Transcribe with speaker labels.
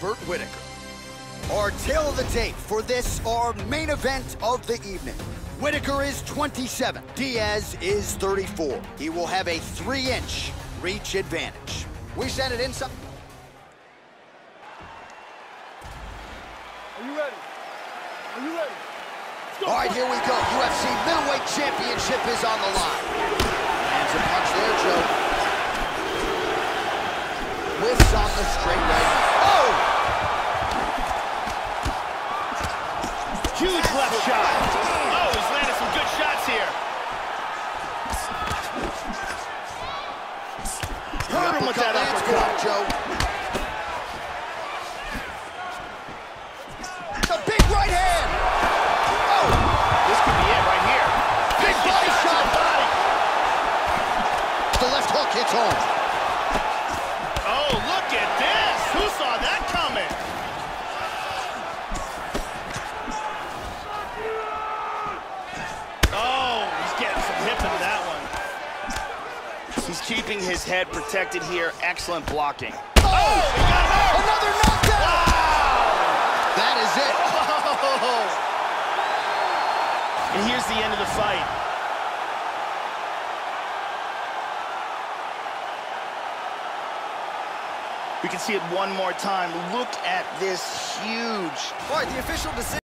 Speaker 1: Robert Whitaker. Our tale of the tape for this, our main event of the evening. Whitaker is 27, Diaz is 34. He will have a three-inch reach advantage. We send it inside.
Speaker 2: Are you ready? Are you ready?
Speaker 1: All right, here we go. UFC middleweight championship is on the line. Lands a punch there, Joe. Whiffs on the straight right. Oh!
Speaker 3: Huge left shot. Oh, he's landed some good shots here. Hurt him with that uppercut.
Speaker 1: Joe. The big right hand. Oh!
Speaker 3: This could be it right here.
Speaker 1: Big body shot.
Speaker 3: body.
Speaker 1: The left hook hits home.
Speaker 3: Oh, look at this. Who saw that coming? Oh, he's getting some hip into that one. He's keeping his head protected here. Excellent blocking.
Speaker 1: Oh!
Speaker 3: he got him.
Speaker 1: Another knockdown.
Speaker 3: Wow!
Speaker 1: That is it.
Speaker 3: And here's the end of the fight. We can see it one more time. Look at this huge.
Speaker 1: All right, the official decision.